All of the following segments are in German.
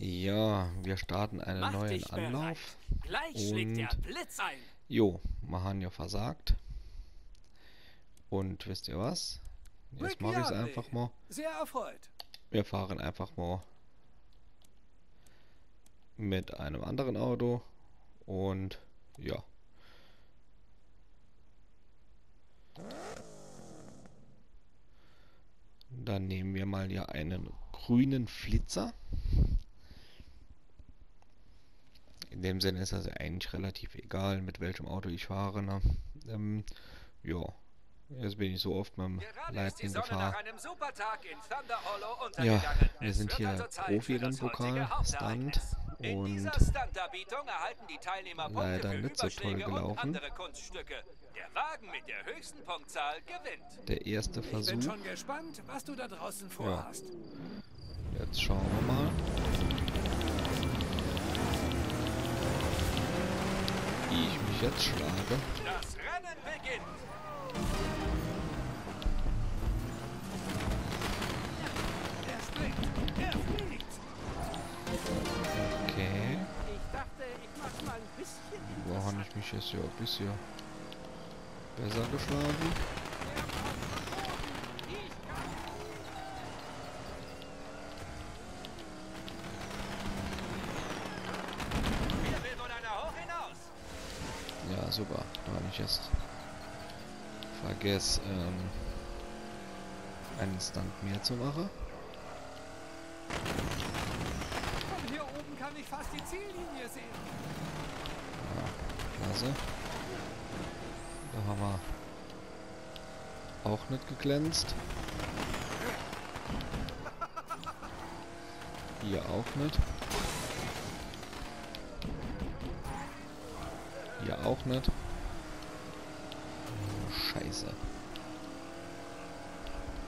Ja, wir starten einen Mach neuen. Anlauf. Gleich schlägt der Und-. Jo, Mahanja versagt. Und wisst ihr was? Jetzt mache ich es einfach mal. Sehr erfreut. Wir fahren einfach mal mit einem anderen Auto. Und ja. Dann nehmen wir mal hier einen grünen Flitzer. In dem Sinne ist das ja eigentlich relativ egal, mit welchem Auto ich fahre. Ne? Ähm, ja, jetzt bin ich so oft die Lightning gefahren. Ja, wir sind hier also Profi-Rennpokal. Stunt und leider nicht so toll gelaufen. Der der erste Versuch. gespannt, vorhast. Jetzt schauen wir mal. Wie ich mich jetzt schlage. Das Rennen beginnt. Okay. Ich dachte, ich mach mal ein bisschen. Wo habe ich mich jetzt ja ein bisschen besser geschlagen? Wer will wohl einer hoch hinaus? Ja, super. Da habe ich jetzt vergessen, ähm, einen Stunt mehr zu machen. Von hier oben kann ich fast die Ziellinie sehen. Klasse. Da haben wir auch nicht geglänzt. Hier auch nicht. Hier auch nicht. Oh, Scheiße. Ah, Laster. Kein Bodenkontakt mehr. Zurück auf Mutter Erde. Was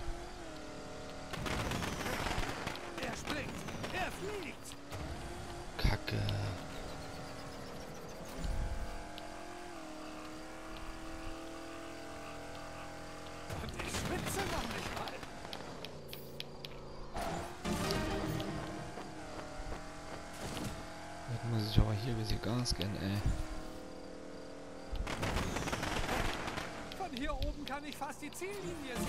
hier ein bisschen Gas gehen, ey. Von hier oben kann ich fast die Ziellinie sehen.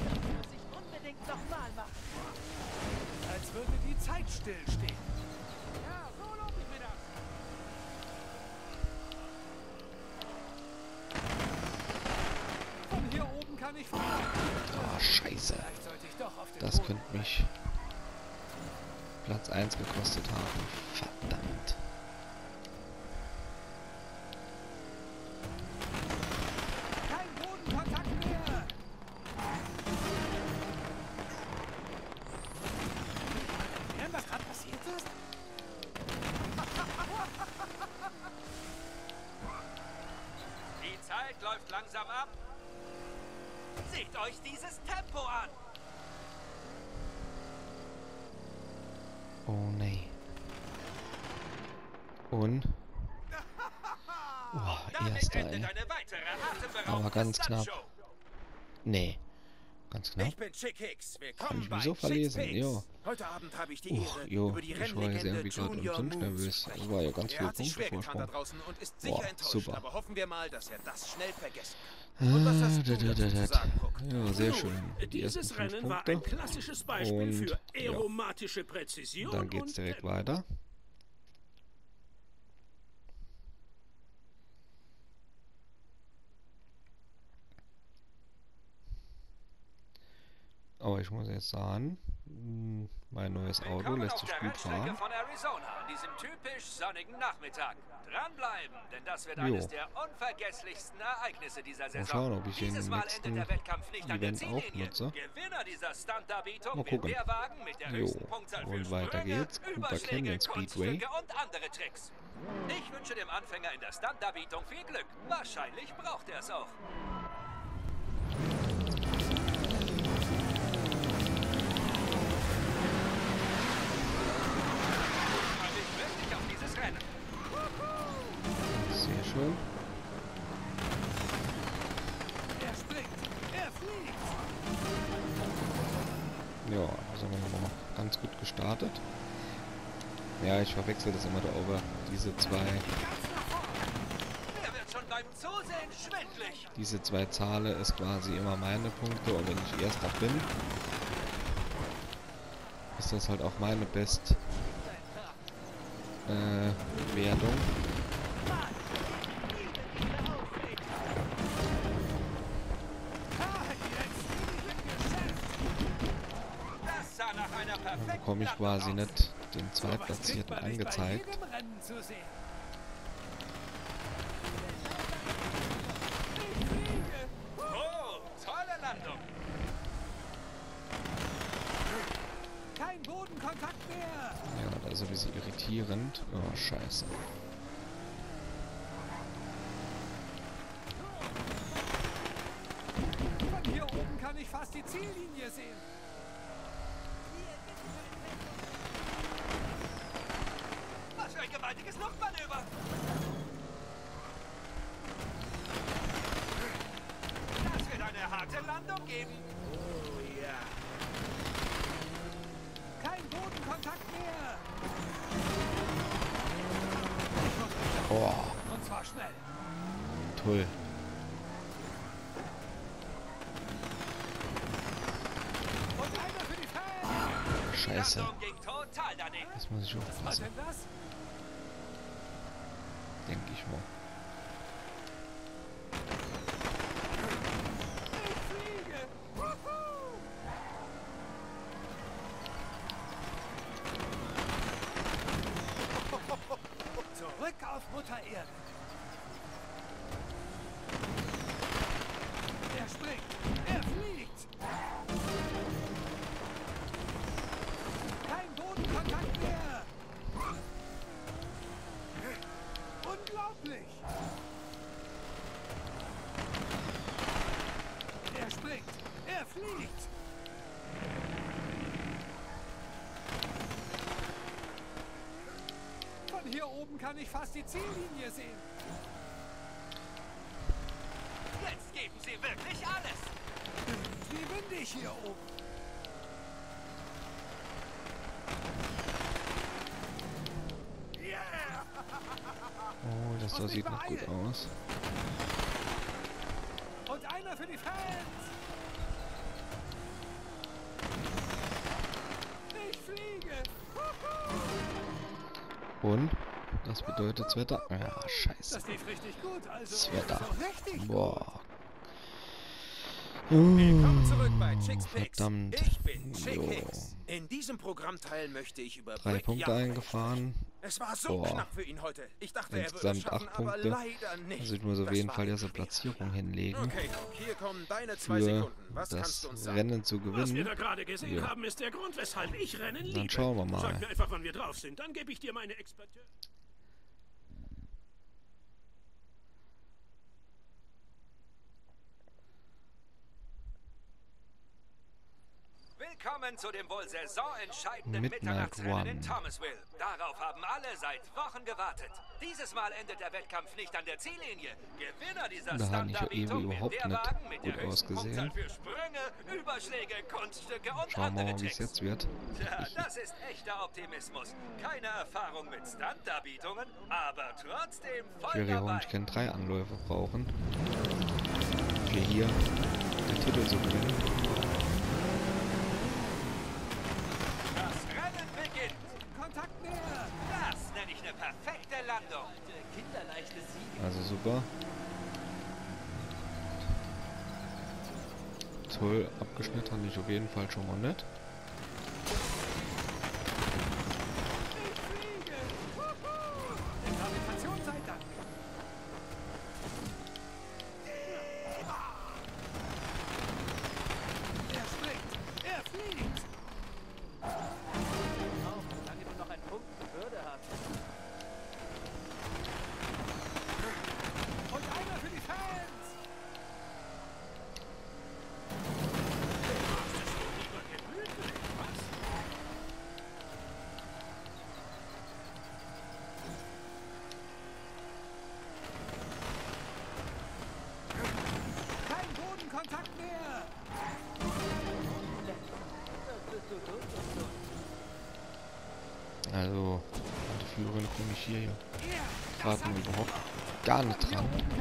Muss ich unbedingt nochmal machen. Als würde die Zeit stillstehen. Ja, so lobe ich mir das. Von hier oben kann ich fliegen. Ah, scheiße. Vielleicht sollte ich doch auf den Das könnte mich Platz 1 gekostet haben. Verdammt. Kein Bodenkontakt mehr. Erklären, was gerade passiert ist? Die Zeit läuft langsam ab. Seht euch dieses Tempo an. Oh nee. Und? Damit erster, ey. Aber ganz knapp. Nee. Ganz knapp. Ich bin Chick Hicks. Willkommen ich bei so verlesen, jo. Heute Abend habe ich die Uch, Ehre, jo, über die ich war jetzt irgendwie gerade um Moon nervös. Das war ja ganz er viel hat sich schwer Punkte getan da Vorsprung. draußen und ist sicher Boah, enttäuscht, super. aber hoffen wir mal, dass er das schnell vergessen Ah, kann. Und was hast du da, dazu da, zu da. sagen? Ja, sehr schön. Die Dieses Rennen war ein klassisches Beispiel Und, für ja. aeromatische Präzision Dann geht's direkt weiter. Aber ich muss jetzt sagen, mh, mein neues Auto Willkommen lässt sich der gut fahren. von Arizona. an diesem typisch sonnigen Nachmittag. Dranbleiben, denn das wird Jo. eines der unvergesslichsten Ereignisse dieser Saison. schauen, ob ich den Dieses Mal nächsten endet der Wettkampf nicht an der Event auch Ziellinie. nutze. Gewinner dieser Stunt-Darbietung Mal wird der Wagen mit der Jo, höchsten Punktzahl für und weiter Sprünge, geht's. Cooper Canyon Speedway. Und andere Tricks. Ich wünsche dem Anfänger in der Stunt-Darbietung viel Glück. Wahrscheinlich braucht er es auch. Sehr schön. Er springt. Er fliegt. Ja, also haben wir noch ganz gut gestartet. Ja, ich verwechsel das immer da over. Diese zwei, diese zwei Zahlen ist quasi immer meine Punkte und wenn ich erster bin, ist das halt auch meine Best Dann perfekten bekomme ich quasi nicht den Zweitplatzierten angezeigt. Kein Bodenkontakt mehr. Ist ein bisschen irritierend. Oh, scheiße. Von hier oben kann ich fast die Ziellinie sehen. Was für ein gewaltiges Luftmanöver. Das wird eine harte Landung geben. Toll. Scheiße. Das muss ich aufpassen, denke ich mal. Unglaublich. Er springt. Er fliegt. Von hier oben kann ich fast die Ziellinie sehen. Jetzt geben sie wirklich alles. Wie windig hier oben. Das sieht noch gut aus. Und einer für die Fans. Ich fliege. Und? Das bedeutet das Wetter. Ja, scheiße. Das lief richtig gut. Also Das Wetter. richtig Boah. Willkommen zurück bei Chicks Picks. Verdammt. Ich bin Chick. Hicks. In diesem Programmteil möchte ich über Drei Punkte eingefahren. Es war so Boah. knapp für ihn heute. Ich dachte, er würde es Insgesamt schaffen, acht aber Punkte. leider nicht. Also ich muss auf Das jeden Fall schwer. Platzierung hinlegen, Okay, Doc, hier kommen deine zwei für Sekunden. Was kannst das du uns sagen? Rennen zu Was wir gewinnen. da gerade gesehen Ja. haben, ist der Grund, weshalb ich Rennen liebe. Dann schauen wir mal. Sag mir einfach, wann wir drauf sind, dann gebe ich dir meine Expertise. Willkommen zu dem wohl saisonentscheidenden Mitternachtsrennen in. Thomasville. Darauf haben alle seit Wochen gewartet. Dieses Mal endet der Wettkampf nicht an der Ziellinie. Gewinner dieser Da ich eben wird der Wagen mit der höchsten ausgesehen. Für Sprünge, Überschläge, Kunststücke und Schauen wir andere mal, wie es Tricks. jetzt wird. Tja, das ist echter Optimismus. Keine Erfahrung mit Stunt-Darbietungen, aber trotzdem Ich voll werde ja dabei. nicht keine drei Anläufe brauchen. Für hier den Titel zu gewinnen. Das Rennen beginnt. Kontakt mehr. Das nenne ich eine perfekte Landung. Also super. Toll abgeschnitten hatte ich auf jeden Fall schon mal nicht. Komme ich hier, Ja, mal ich überhaupt gar nicht dran. die.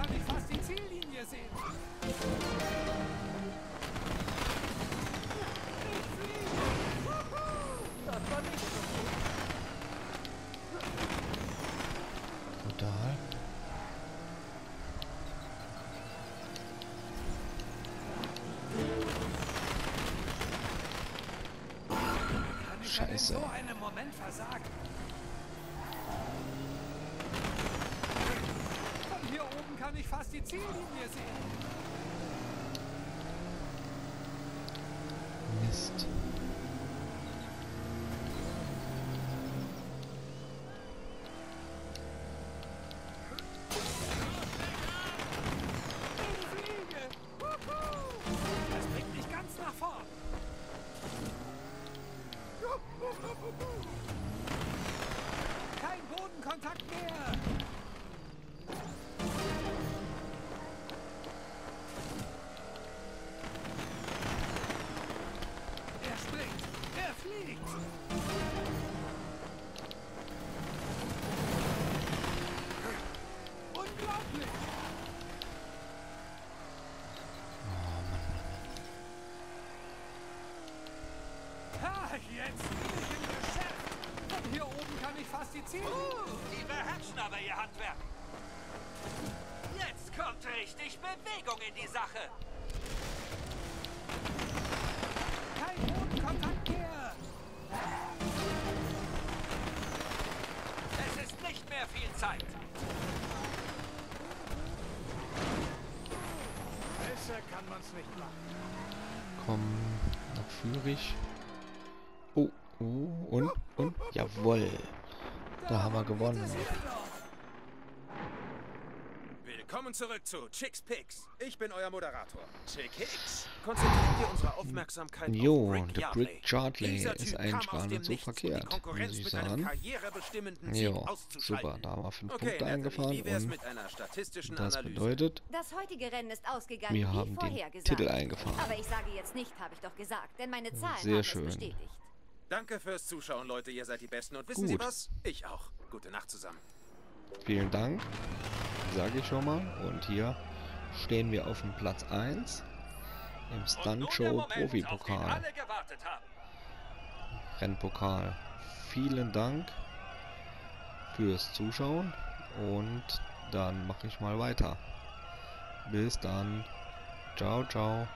Brutal. Scheiße. Versagen? Von hier oben kann ich fast die Ziellinie sehen. Mist. Jetzt bin ich im Geschäft. Von hier oben kann ich fast die Ziele. Die beherrschen aber ihr Handwerk. Jetzt kommt richtig Bewegung in die Sache. Kein Bodenkontakt mehr. Es ist nicht mehr viel Zeit. Besser kann man's nicht machen. Komm, noch Oh, oh, und, und, jawohl. Da haben wir gewonnen. Willkommen zurück zu Chicks Picks. Ich bin euer Moderator, Chick Hicks. Konzentrieren wir unsere Aufmerksamkeit Jo, auf Brick der Yardley. Brick Yardley Dieser ist Typ eigentlich kam gar nicht dem so Nichts, verkehrt, die Konkurrenz muss ich sagen. Jo, super, da haben wir fünf Okay, Punkte Natalie, eingefahren und mit einer statistischen das bedeutet, Das heutige Rennen ist ausgegangen, wir wie haben den. Titel eingefahren. Aber ich sage jetzt nicht, habe ich doch gesagt, denn meine Zahlen Sehr haben schön. es bestätigt. Danke fürs Zuschauen, Leute. Ihr seid die Besten. Und wissen Sie Gut. was? Ich auch. Gute Nacht zusammen. Vielen Dank, sage ich schon mal. Und hier stehen wir auf dem Platz 1 im auf den Profi-Pokal. Rennpokal. Vielen Dank fürs Zuschauen und dann mache ich mal weiter. Bis dann. Ciao, ciao.